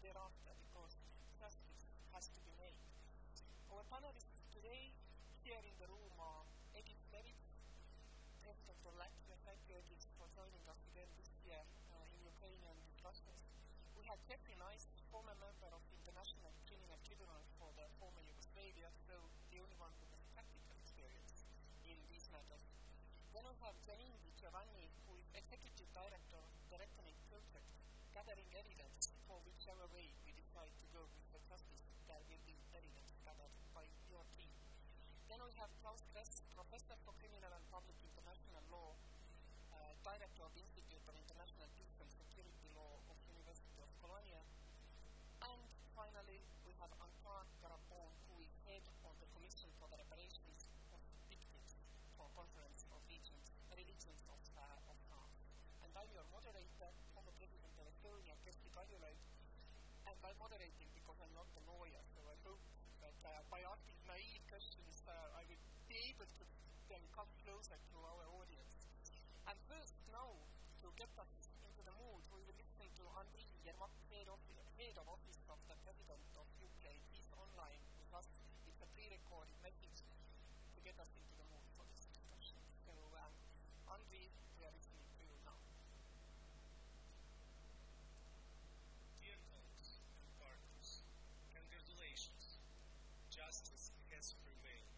thereafter because justice has to be made. Our panelists today here in the room are Egils Levits, President of Latvia. Thank you, Egils, for joining us again this year uh, in Ukrainian discussions. We have Geoffrey Nice, former member of the International Criminal Tribunal for the former Yugoslavia, so the only one with has practical experience in these matters. Then we have Janine Di Giovanni, who is Executive Director Reckoning Project, gathering evidence decide to go with the justice, there will be gathered by your team. Then we have Claus Kress, Professor for Criminal and Public International Law, uh, Director of the Institute of International Peace and Security Law of University of Colonia. And finally, we have Antoine Garapon, who is head of the Commission for the Reparations of Victims for Conference of Regions, Religions of, uh, of France. And I'm your moderator, former President of Estonia, Kersti Kaljulaid. I'm moderating because I'm not a lawyer, so I hope that uh, by asking naive questions, uh, I will be able to then come closer to our audience. And first, now, to get us into the mood, we will listen to Andriy Yermak, head of, head of office of the President of UK. He's online with us. It's a pre-recorded message to get us into the mood for this discussion. So, um, Andriy, we are listening to you now. Dear colleagues and partners, congratulations. Justice has prevailed.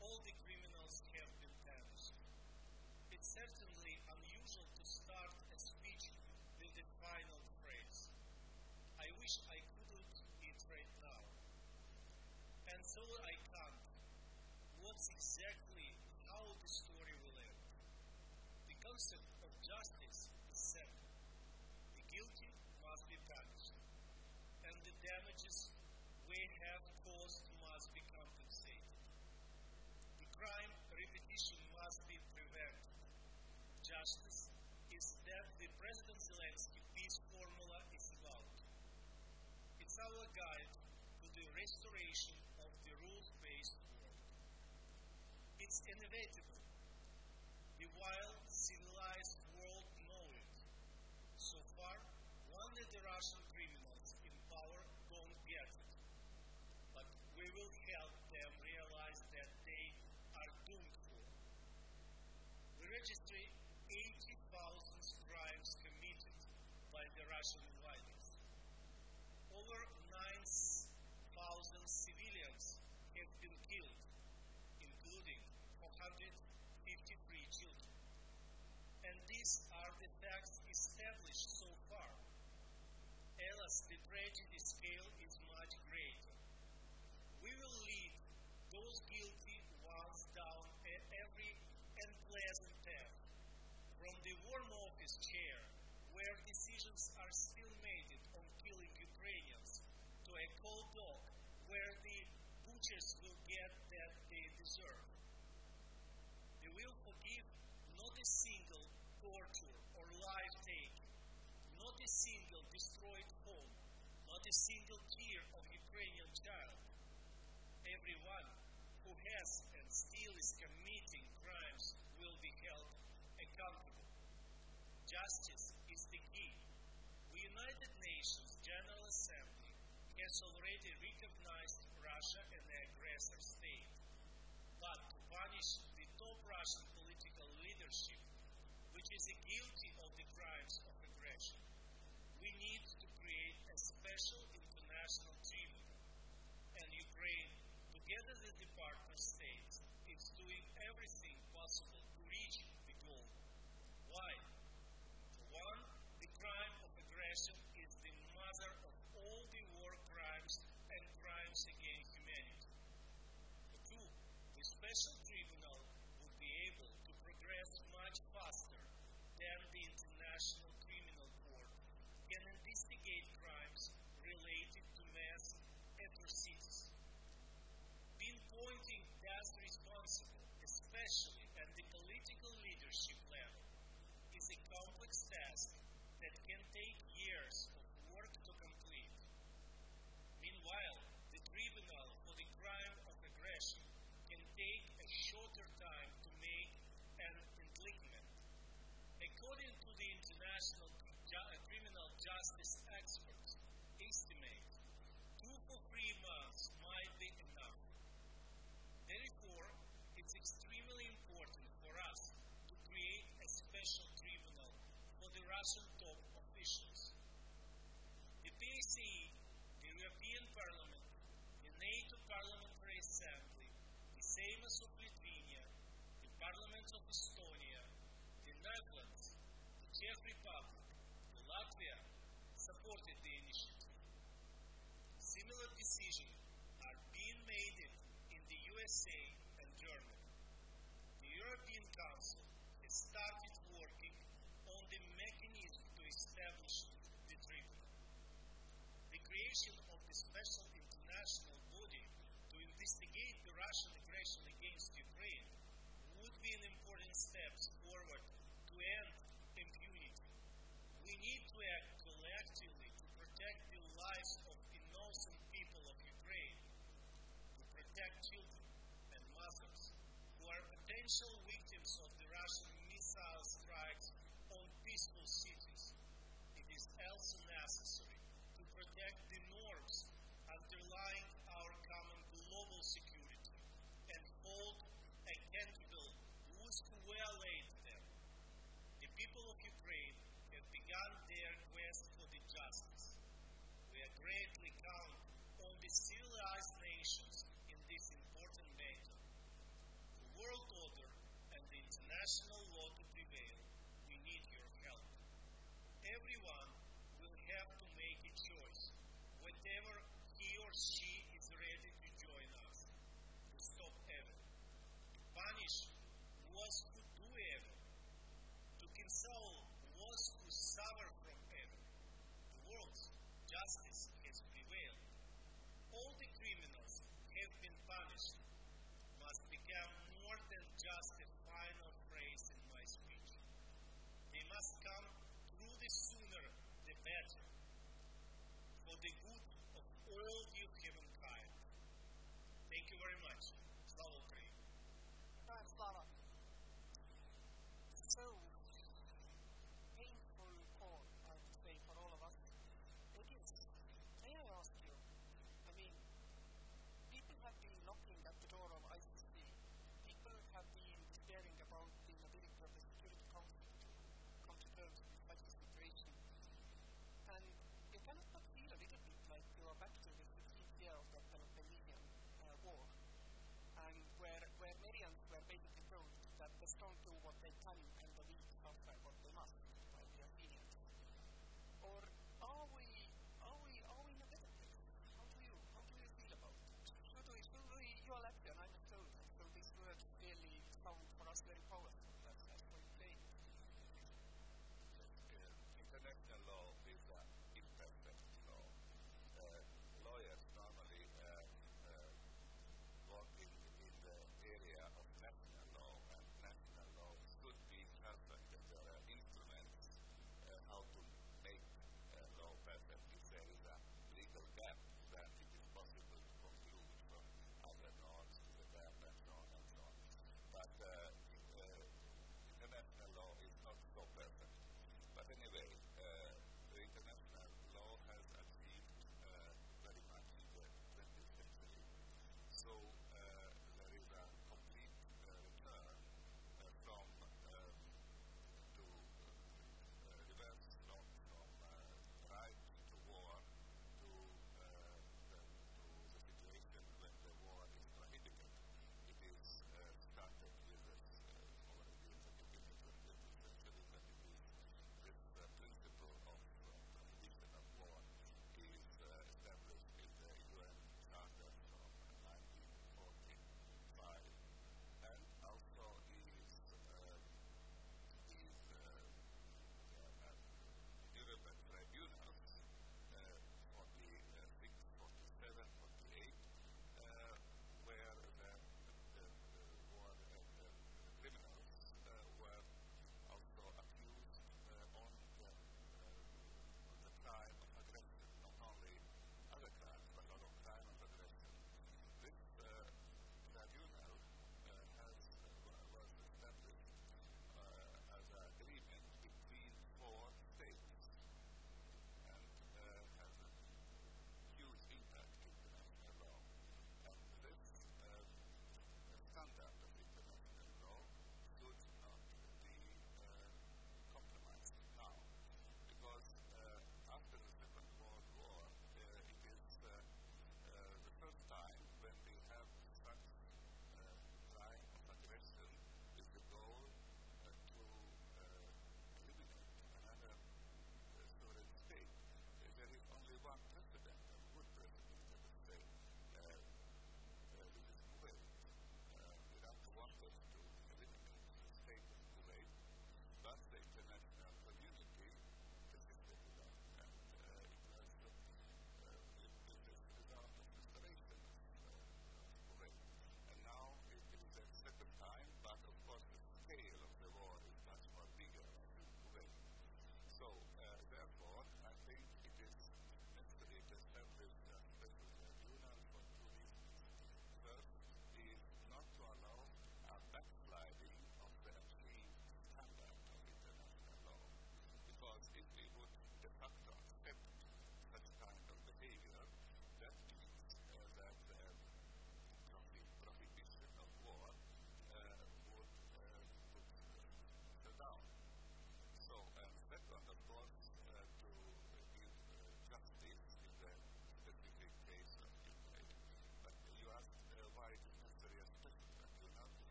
All the criminals have been punished. It's certainly unusual to start a speech with the final phrase. I wish I couldn't it right now. And so I can't. What's exactly how the story will end? The concept of justice is simple. The guilty must be punished, and the damages we have caused must be compensated. The crime repetition must be. Justice is that the President Zelensky peace formula is about. It's our guide to the restoration of the rules-based world. It's inevitable. The wild, civilized world know it. So far, only the Russian criminals in power don't get it. But we will help them realize that they are doomed for. We register Russian invaders. Over 9,000 civilians have been killed, including 453 children. And these are the facts established so far. Alas, the tragedy scale is much greater. We will lead those guilty ones down every unpleasant path, from the War Office chair, decisions are still made on killing Ukrainians, to a cold dog, where the butchers will get that they deserve. They will forgive not a single torture or life taken, not a single destroyed home, not a single tear of Ukrainian child. Everyone who has and still is committing crimes will be held accountable. Justice is the key. The United Nations General Assembly has already recognized Russia as the aggressor state. But to punish the top Russian political leadership, which is guilty of the crimes of aggression, we need to create a special international tribunal. And Ukraine, together with the partner states, is doing everything possible to reach the goal. Why? For one, the crime of aggression is the mother of all the war crimes and crimes against humanity. For two, the special tribunal would be able to progress much faster than the International Criminal Court can investigate crimes related to mass atrocities. Pinpointing those responsible, especially at the political leadership level, is a complex task that can take years of work to complete. Meanwhile, the tribunal for the crime of aggression can take a shorter time to make an indictment. According to the international uh, criminal justice experts, estimate two for three months might be enough. Therefore, it's extremely important for us to create a special tribunal for the Russian top officials. The PACE, the European Parliament, the NATO Parliamentary Assembly, the Seimas of Lithuania, the parliaments of Estonia, the Netherlands, the Czech Republic, Latvia supported the initiative. Similar decisions are being made in, in the USA and Germany. The European Council has started working on the mechanism to establish the tribunal. The creation of the special international body to investigate the Russian aggression against Ukraine would be an important step forward to end. We need to act collectively to protect the lives of innocent people of Ukraine, to protect children and mothers who are potential victims of the Russian missile strikes on peaceful cities. It is also necessary to protect the norms underlying our common global security and hold accountable those who violate them. The people of Ukraine have begun their quest for the justice. We are greatly count on the civilized nations in this important matter. The world order and the international law to prevail, we need your help. Everyone will have to make a choice, whatever he or she is ready to join us, to stop evil, to punish those who do evil, to console those who suffer from evil. The world's justice has prevailed. All the criminals have been punished must become more than just a final phrase in my speech. They must come through the sooner the better for the good of all you humankind. Thank you very much. Slava Ukraini. Thanks, Slava. So, painful call, I would say, for all of us. It is. May I ask you? I mean, people have been knocking at the door of ICC. People have been despairing about the inability of the Security Council to come to terms with such a situation. And you cannot but feel a little bit like you are back to the 16th year of the Peloponnesian uh, War and where, where Melians were basically told that the strong do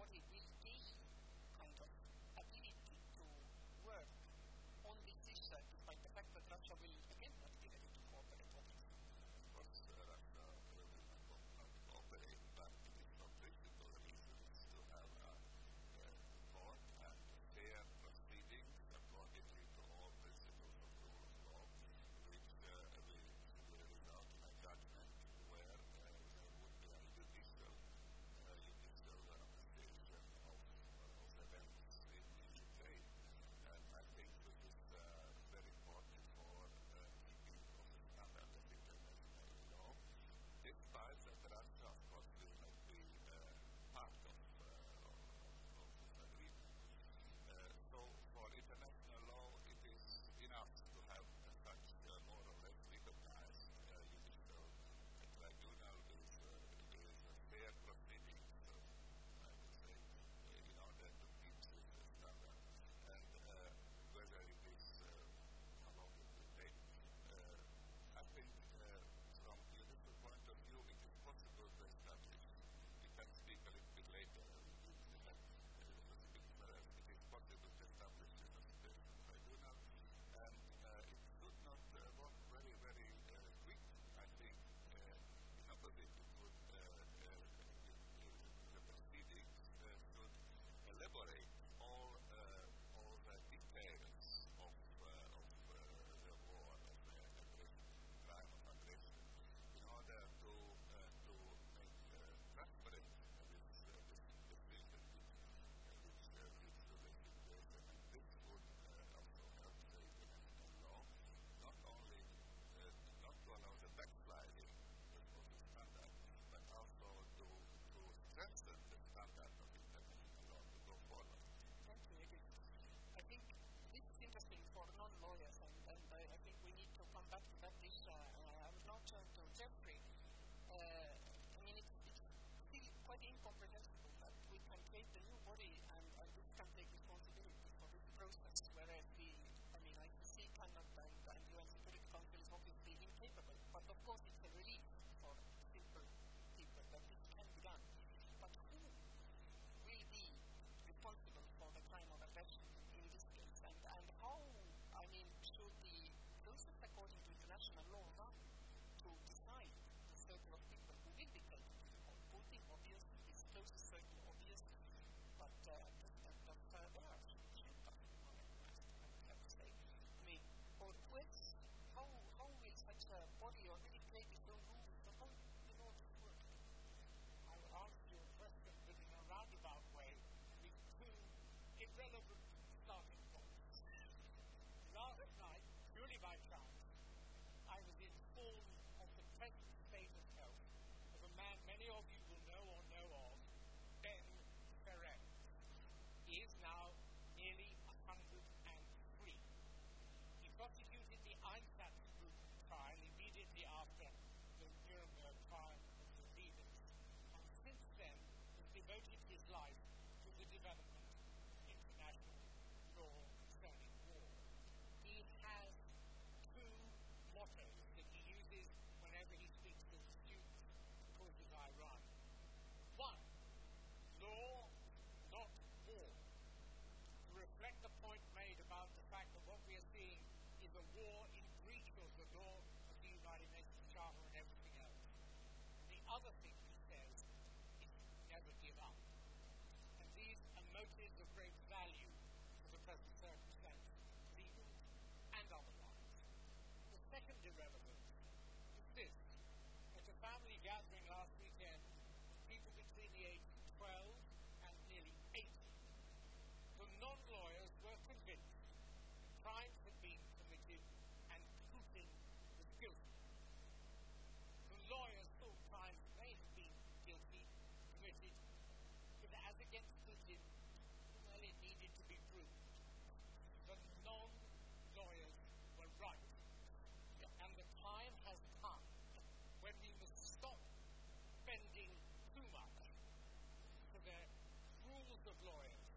what it is this kind of ability to work on this issue, despite the fact that Russia will need the new body God devoted his life to the development of international law concerning war. He has two mottos that he uses whenever he speaks to the students causes of Iran. One, law, not war. To reflect the point made about the fact that what we are seeing is a war in breach of the law of the United Nations Charter and everything else. The other thing motives of great value to the present circumstances, legal and otherwise. The second irrelevance is this. At a family gathering last weekend, people between the ages of 12 and nearly 80, the non-lawyers were convinced crimes had been committed and Putin The guilty. The lawyers thought crimes may have been guilty, committed, but as against Putin, need to be proved. The non-lawyers were right. And the time has come when we must stop spending too much for the rules of lawyers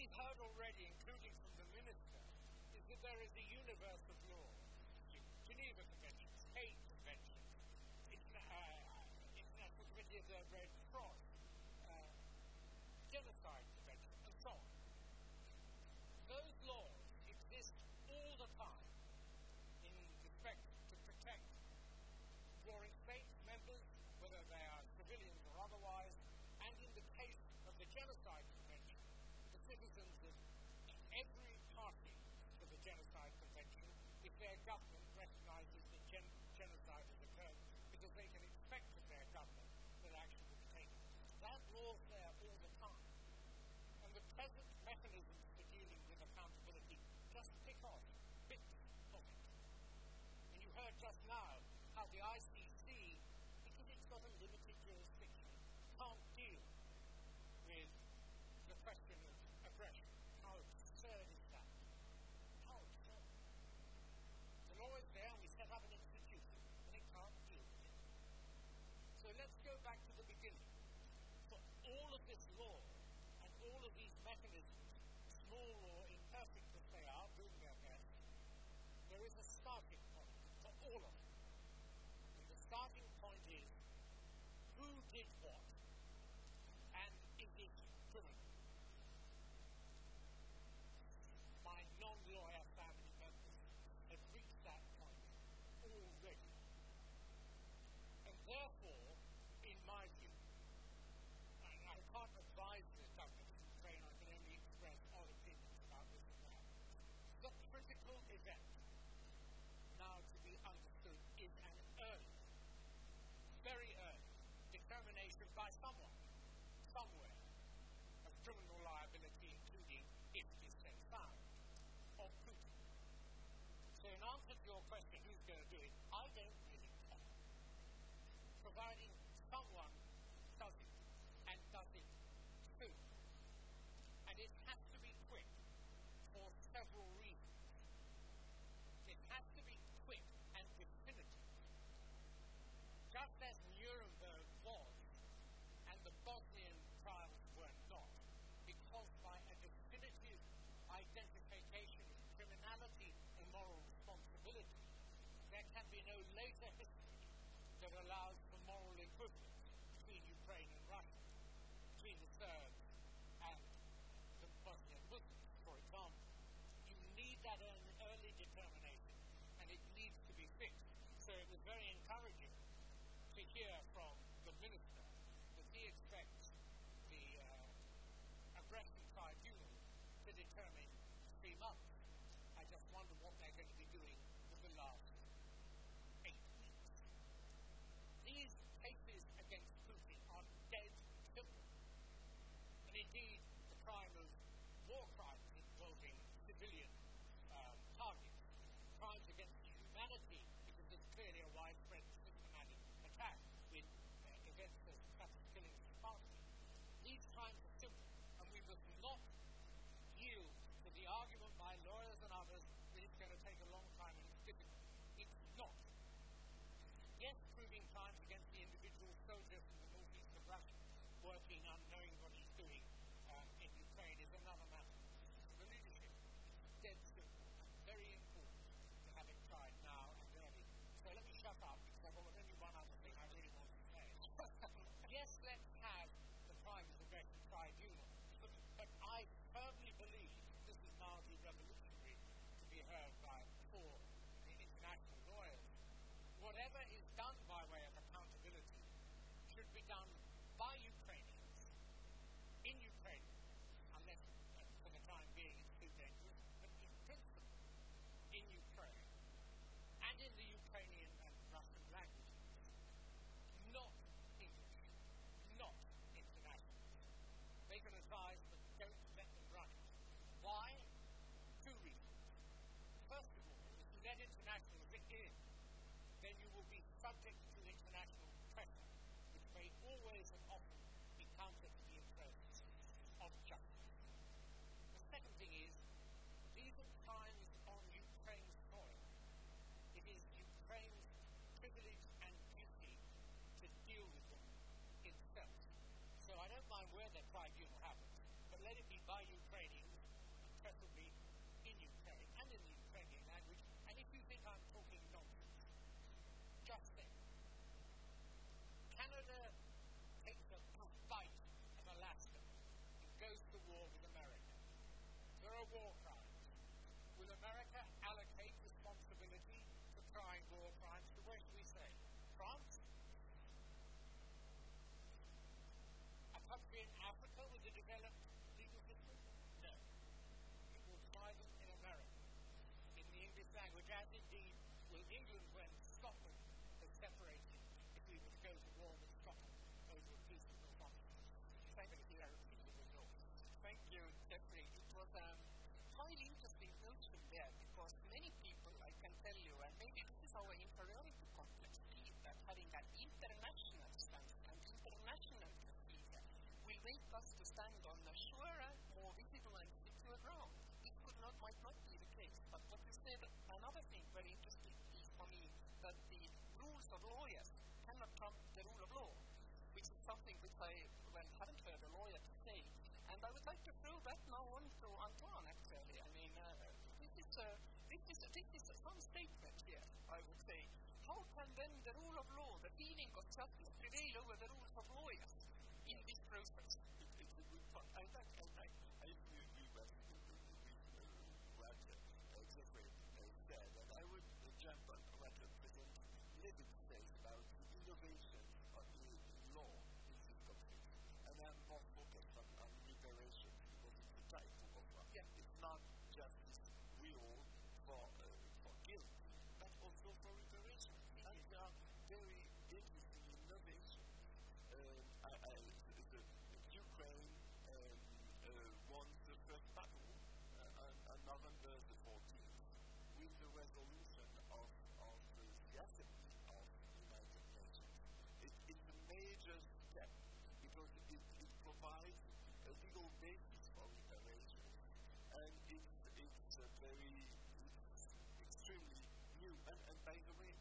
we've heard already, including from the minister, is that there is a universe of law. Geneva Conventions, Hague Conventions, Interna- uh, International Committee of the Red Cross, uh, Genocide Convention, and so on. Those laws exist all the time in respect to protect warring states, members, whether they are civilians or otherwise, and in the case of the Genocide Convention, the citizens of every party to the Genocide Convention, if their government recognizes that gen- genocide has occurred, because they can expect of their government that action will be taken. That law's there all the time. And the present mechanisms for dealing with accountability just pick off bits of it. And you heard just now how the ICC, because it's got a limited jurisdiction, can't deal with the question of aggression. How absurd is that? How absurd. The law is there, and we set up an institution, and it can't deal with it. So let's go back to the beginning. For all this law and all of these mechanisms, small or imperfect as they are, doing their best, there is a starting point for all of them. And the starting point is who did what and is it criminal? My non-lawyer family members have reached that point already. And therefore, in my view, and I can't advise the government of Ukraine, I can only express odd opinions about this and that. The critical event now to be understood is an early, very early determination by someone, somewhere, of criminal liability, including, if it is then found, of Putin. So in answer to your question, who's going to do it, I don't really care. Providing someone does it, and does it soon. And it has to be quick for several reasons. It has to be quick and definitive. Just as Nuremberg was, and the Bosnian trials were not, because by a definitive identification of criminality and moral responsibility, be no later history that allows for moral equivalence between Ukraine and Russia, between the Serbs and the Bosnian Muslims, for example. You need that early determination, and it needs to be fixed. So it was very encouraging to hear from the minister that he expects the uh, aggression tribunal to determine three months. I just wonder what they're going to be doing with the last eight weeks. These cases against Putin are dead simple. And indeed, the crime of war crimes involving civilian um, targets, crimes against humanity, because there's clearly a widespread systematic attack with uh, events such as killings in Sparta. These crimes are simple, and we must not yield to the argument by lawyers and others that it's going to take a long time and it's difficult. It's not. Yes, proving crimes against the individual soldiers in the northeast of Russia, working unknowing what he's doing um, in Ukraine, is another matter. The leadership, dead simple, very important to have it tried now and early. So let me shut up because I've got only one other thing I really want to say. yes, let's have the Crimes Aggression Tribunal, but, but I firmly believe this is mildly revolutionary to be heard by four international lawyers. Whatever is done by way of accountability should be done by Ukrainians in Ukraine, unless for the time being it's too dangerous, but in principle in Ukraine and in the Ukrainian and Russian languages, not English, not international. They can advise, always and often be counted to be in of justice. The second thing is, these are times on Ukraine's soil. It is Ukraine's privilege and duty to deal with them itself. So I don't mind where their tribunal happens, but let it be by Ukrainians, preferably in Ukraine and in the Ukrainian language. And if you think I'm talking nonsense, war crimes. Will America allocate responsibility for trying war crimes to where should we say? France? A country in Africa with a developed legal system? No. It will try them in America, in the English language, as indeed will England when Scotland has separated, if we were to go to war with Scotland over a piece of Northumbria. Thank you, Here, a piece of the North. Thank you, Geoffrey. It was a highly interesting notion there because many people, I can tell you, and our inferiority complex, that having an international stance and international procedure will make us to stand on a surer, more visible and secure ground. This could not, might not be the case. But what you said, another thing very interesting is for me that the rules of lawyers cannot trump the rule of law, which is something which I well haven't heard a lawyer to say. And I would like to throw that now on to Antoine. Actually, I mean, uh, this is a this is this is some statement here. I would say, how can then the rule of law, the feeling of justice, prevail over the rules of lawyers in this process? It's a good point. I like, I like, I fully agree with, with, with uh, what uh, Geoffrey uh, said, and I would uh, jump on what uh, President Levits says about the innovation of the law in this conflict. And I'm more focused on, on reparation because it's a type of, uh, Yeah. it's not justice real for, uh, for guilt, but also for reparation. And there are very interesting innovations. Um, I, I, the, the, Ukraine um, uh, won the first battle uh, on, on November the 14th with the resolution of, of the, the Assembly of the United Nations. It, it's a major step because it, it provides a legal basis for reparation and it's, it's a very, it's extremely new. And, and by the way,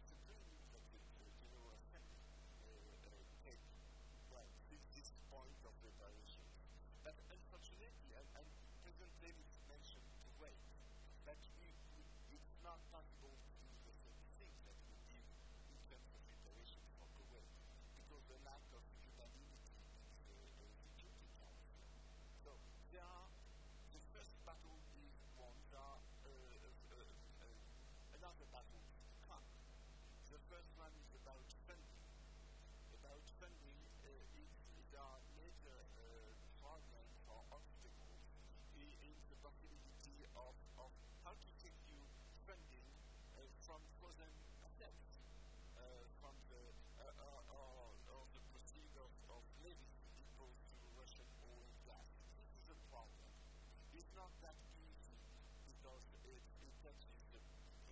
it's a pretty new that the, the General Assembly uh, uh, take well, this, this point of reparation. But unfortunately, and, and Davis mentioned to wait, that we, we, it's not possible to do the same thing that we did in terms of reparation for Kuwait because the lack of unanimity in the uh, Security Council. So there are the first battle is won. There are uh, uh, uh, another battle to come. The first one is about funding. About funding, uh, is, there are major uh, problems or obstacles in, in the possibility of, of how to secure funding uh, from frozen assets, uh, from the uh, or, or, or the proceeds of, of levies imposed to Russian oil and gas. This is a problem. It's not that easy because it, it touches the,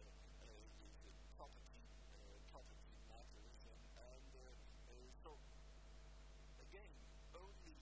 uh, uh, the, the property uh, property matters and, and uh, uh, so again only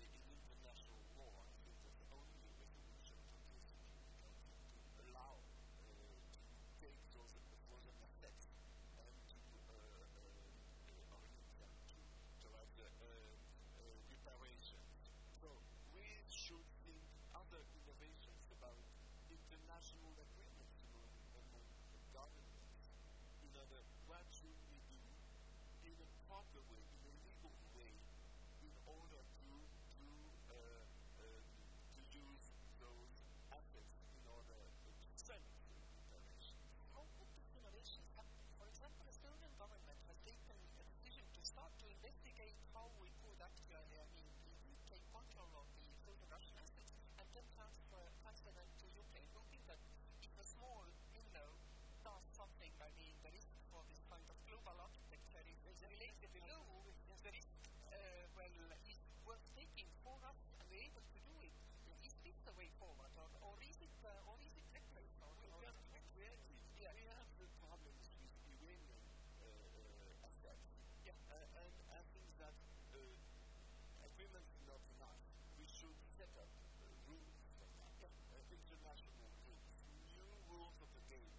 in international law I think there's only a resolution to this to allow uh, to take those frozen assets and to uh, uh, uh, orient them to towards the uh, uh, reparations. So we should think other innovations about international agreements among, among the governments in order what should we do in a proper way, in a legal way, in order to to uh, um, to use those assets in order to strengthen reparation. How could these innovations happen? For example, the Estonian government has taken a decision to start to investigate how we could actually, I mean, take control of the Estonian Russian assets and then transfer, transfer them to Ukraine, hoping that if a small window does something, I mean, the risk for this kind of global architecture is, is relatively low. The risk, uh, well, is worth taking for us, and we're able to do it. Is this the way forward, or, or is it, uh, or is it reckless? Or, We or, have to be creative. Yeah. We have the problems with Iranian uh, uh, assets. Yeah. Uh, and I think that uh, agreement is not enough. We should set up uh, rules for that, uh, international rules, new rules of the game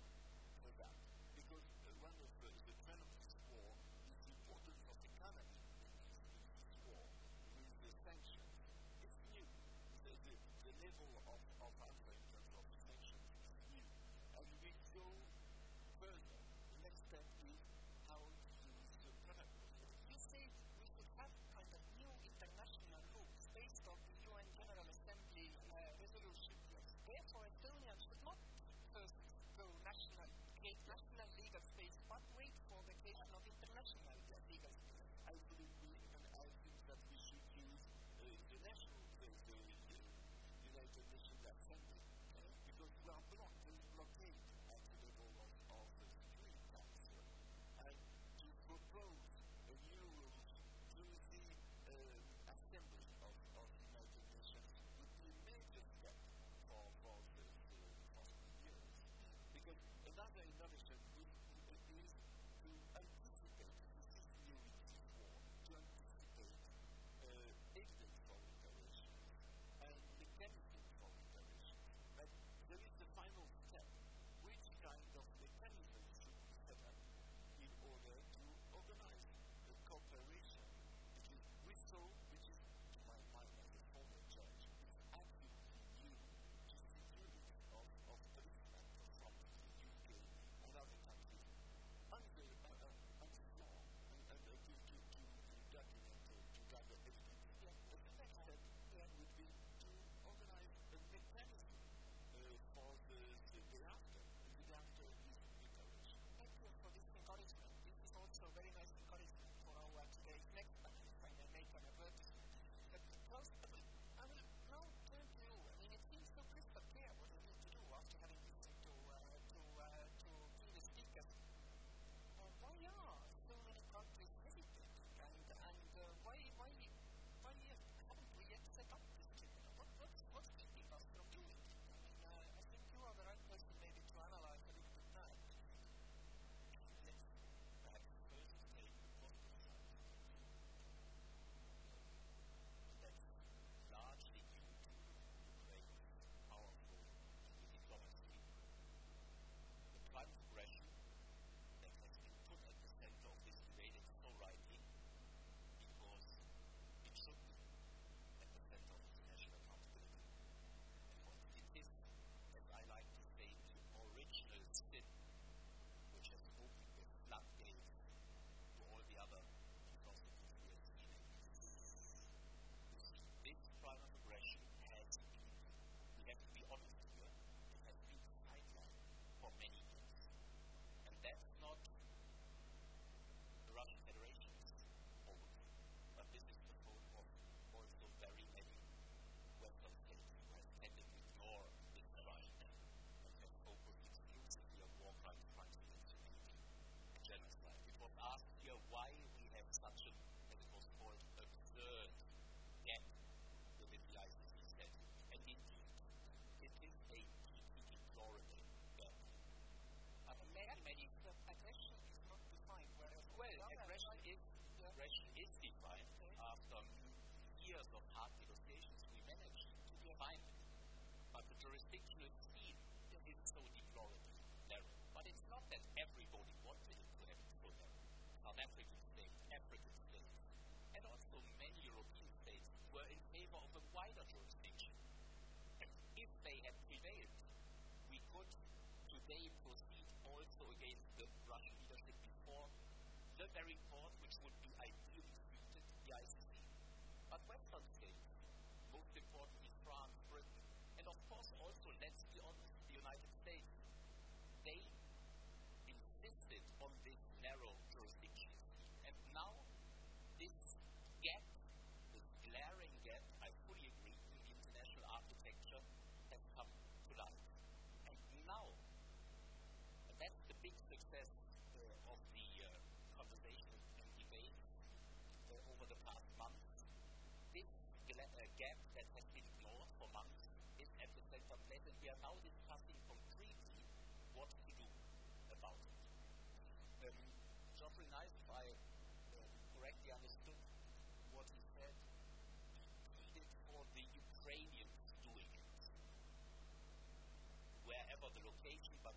for that. Because uh, one of the, the trend of this war is the importance of economy in this, in this war with the sanctions. It's new. The, the, the level of, North African states, African states, and also many European states were in favor of a wider jurisdiction. And if they had prevailed, we could today proceed also against the Russian leadership before the very gap that has been ignored for months is at the center place, and we are now discussing concretely what to do about it. Um, Geoffrey Nice, if I um, correctly understood what he said, he pleaded for the Ukrainians doing it, wherever the location, but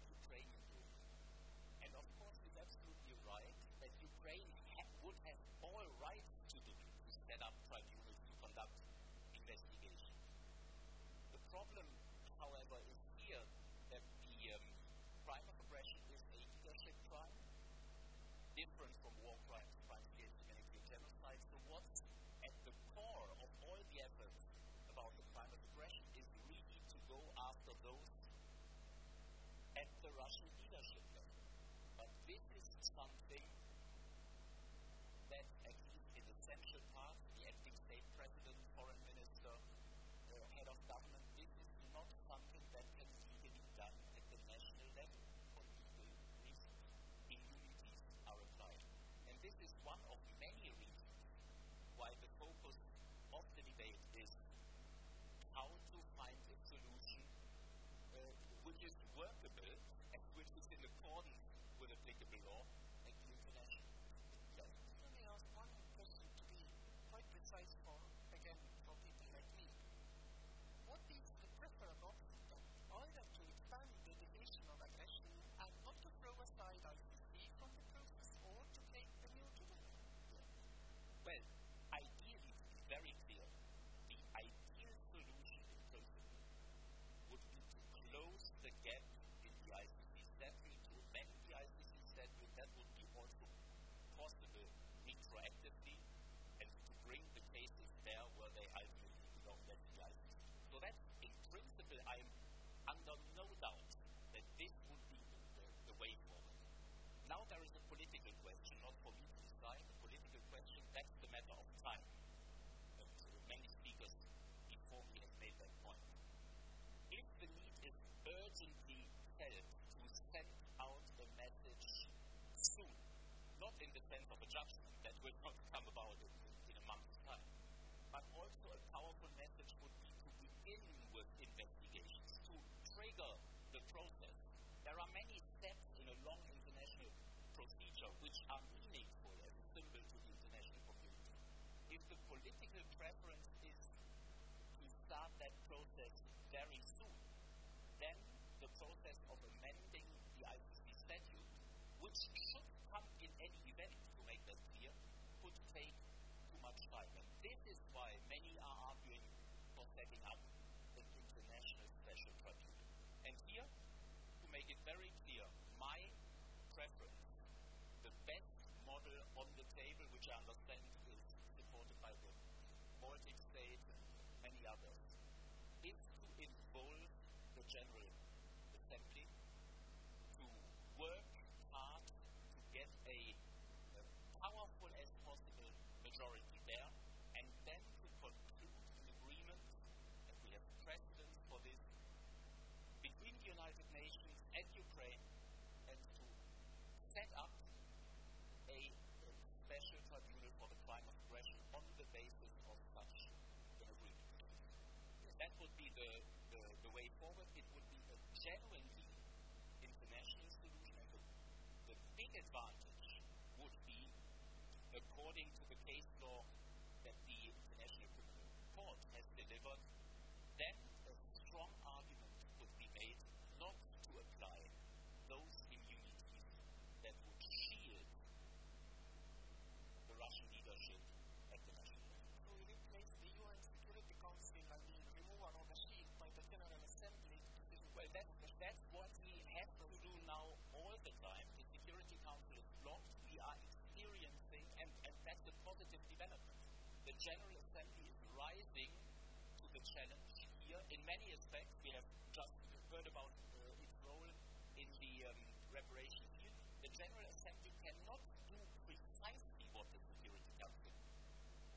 with applicable law and the international justice. Let me ask one question to be quite precise for, again, for people like me. What is the preferred option then? Either to expand the definition of aggression and not to throw aside ICC from the process or to take the new to the Well, ideally, to be very clear, the ideal solution in principle would be to close the gap in the ICC statute, to amend the ICC statute. That would be also possible retroactively and to bring the cases there where they ultimately belong, that's the ICC. So that, in principle, I'm under no doubt that this would be the, the, way forward. Now there is a political question, not for me to decide, a political question, that's the matter of time. And many speakers before me have made that point. If the need is urgently felt to send out a message soon, not in the sense of a judgment that will not come about in, in a month's time, but also a powerful message would be to begin trigger the process. There are many steps in a long international procedure which are meaningful as a symbol to the international community. If the political preference is to start that process very soon, then the process of amending the ICC statute, which should come in any event, to make that clear, could take too much time. And this is why many are arguing for setting up an international special tribunal. And here, to make it very clear, my preference, the best model on the table, which I understand is supported by the Baltic states and many others, is to involve the General Assembly to work hard to get a, a powerful as possible majority there, and then to conclude an agreement, and we have precedents for this, between the United Nations and Ukraine, and to set up a, special tribunal for the crime of aggression on the basis of such an agreement. That would be the, the, the way forward. It would be a genuinely international solution, the, the big advantage would be, according to the case law that the International Criminal Court has delivered, then a strong argument would be made not to apply those immunities that would shield the Russian leadership at the national level. So we replace the UN Security Council and the removal of the shield by the General Assembly to this Well, that, that's what we have to do now all the time. The Security Council is blocked. We are experiencing, and, and that's a positive development. The General Assembly is rising to the challenge here. In many aspects, we have just heard about uh, its role in the um, reparation field. The General Assembly cannot do precisely what the Security Council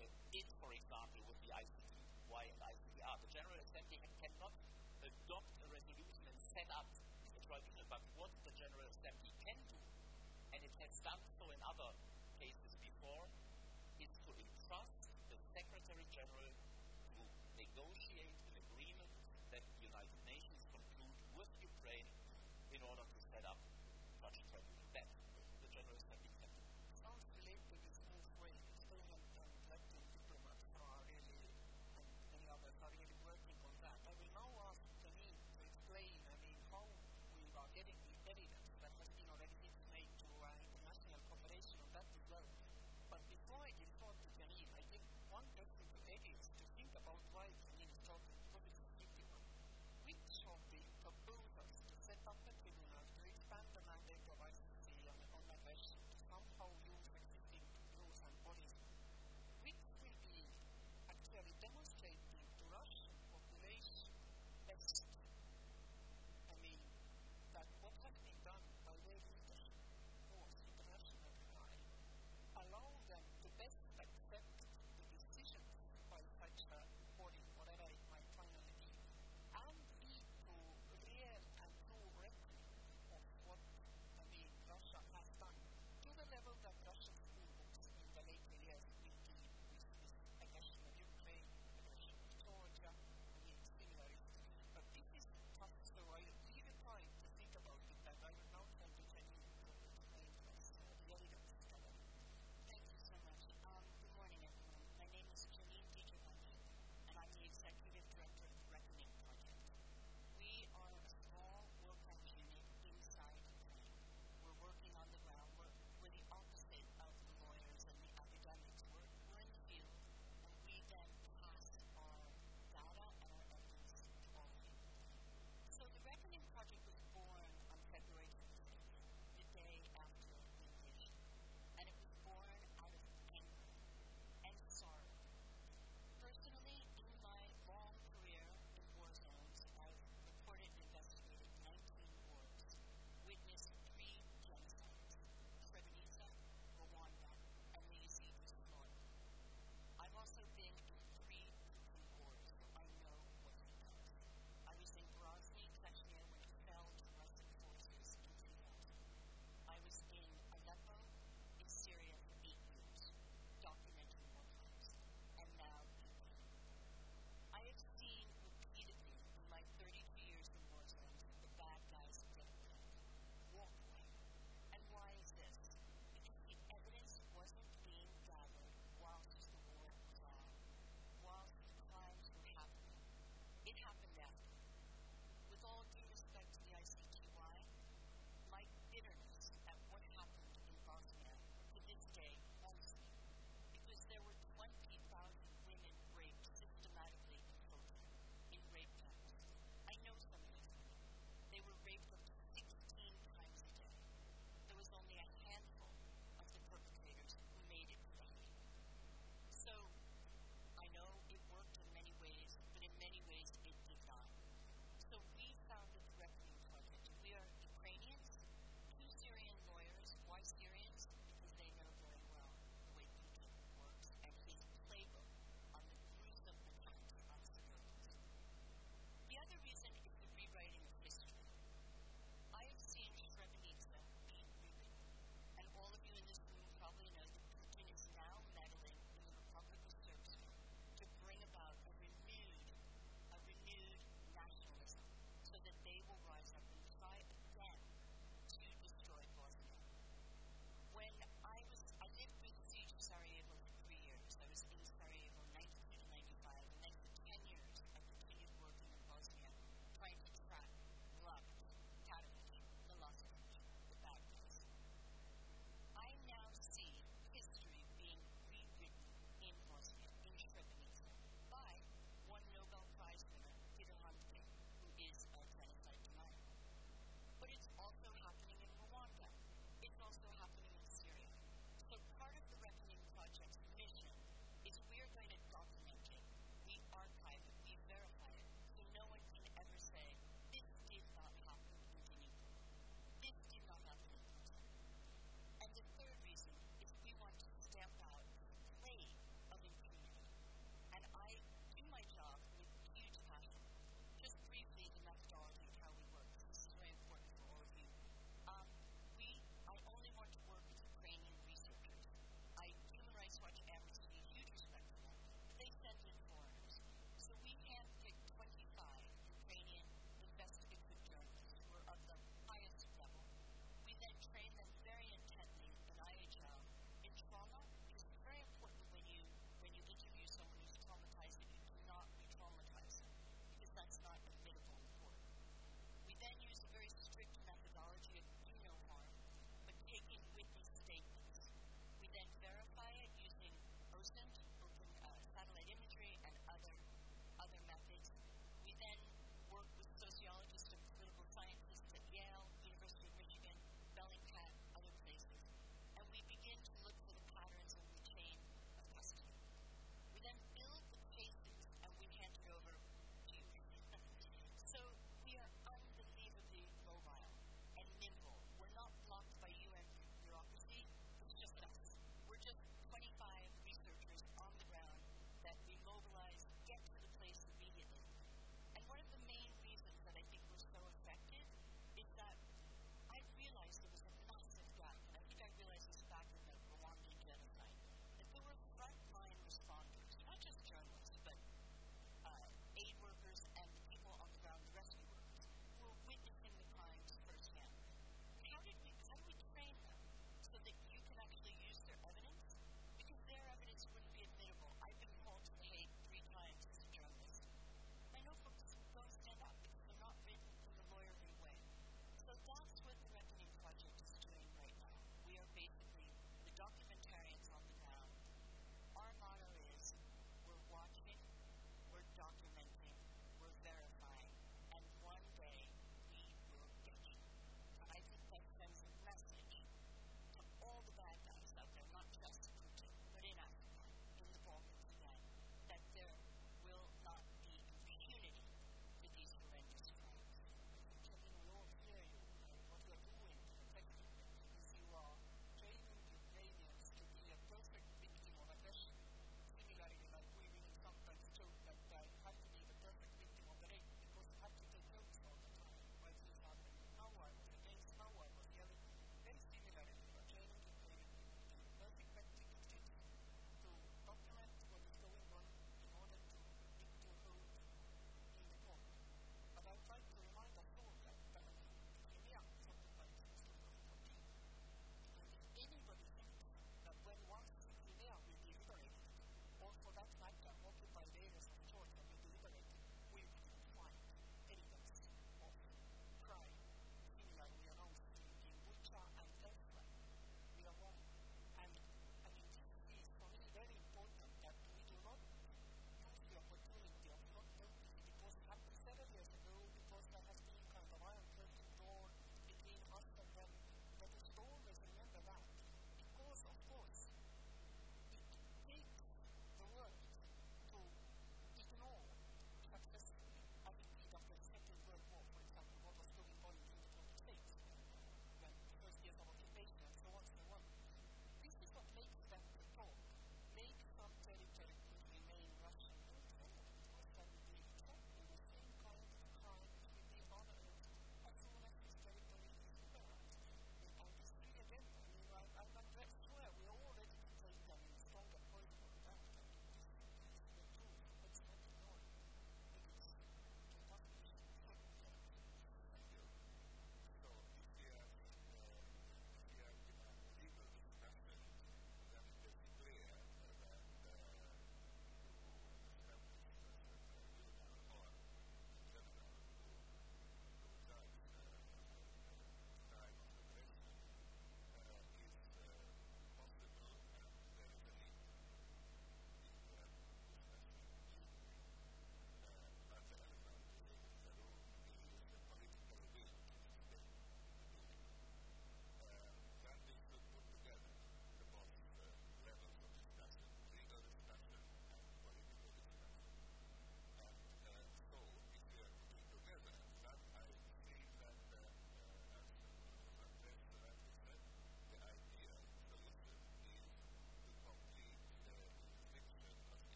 uh, did, for example, with the ICTY and ICTR. The General Assembly cannot adopt a resolution and set up a tribunal, but what the General Assembly can do, and it has done so in other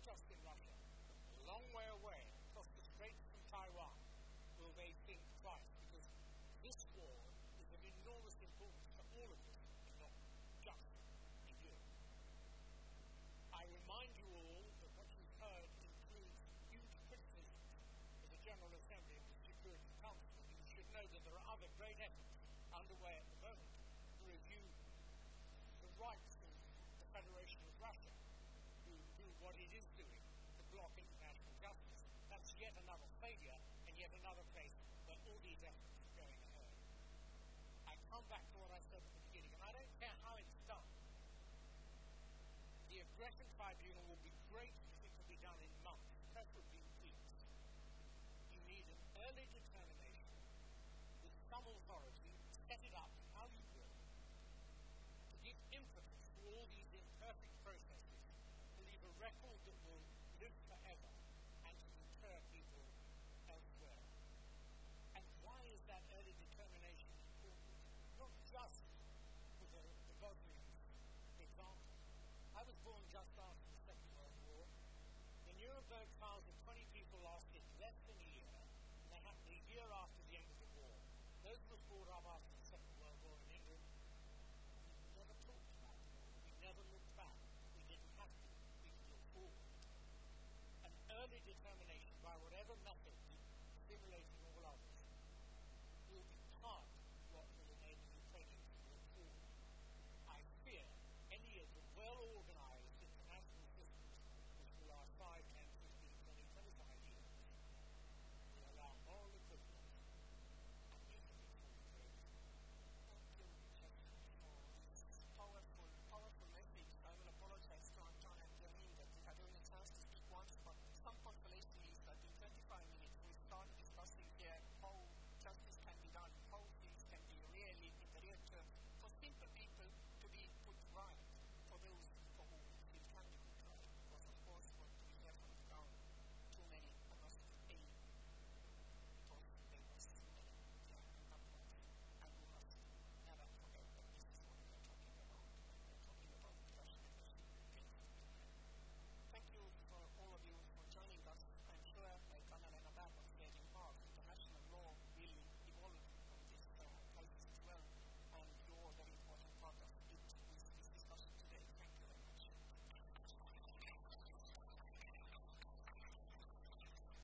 just in Russia, a long way away, across the straits from Taiwan, will they think twice? Because this war is of enormous importance to all of us, not just in Europe. I remind you all that what you've heard includes huge criticisms of the General Assembly of the Security Council. You should know that there are other great efforts underway at the moment to review the rights of the Federation of Russia to do what it is doing to block international justice. That's yet another failure and yet another place where all these efforts are going ahead. I come back to what I said at the beginning, and I don't care how it's done. The aggression tribunal will be great if it can be done in months, preferably weeks. You need an early determination with some authority, set it up how you will, to give impetus to all these imperfect processes, to leave a record that will live forever, and to deter people elsewhere. And why is that early determination important? Not just for the, the Bosnians, example. I was born just after the Second World War. The Nuremberg trials of 20 people lasted less than a year. And they happened a year after the end of the war. Those of us brought up after the Second World War in England, we never talked about it. We never looked back. We didn't have to. We could look forward. An early determination by whatever method